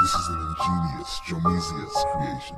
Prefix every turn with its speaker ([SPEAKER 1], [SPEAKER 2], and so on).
[SPEAKER 1] This is an ingenious Jomesius creation.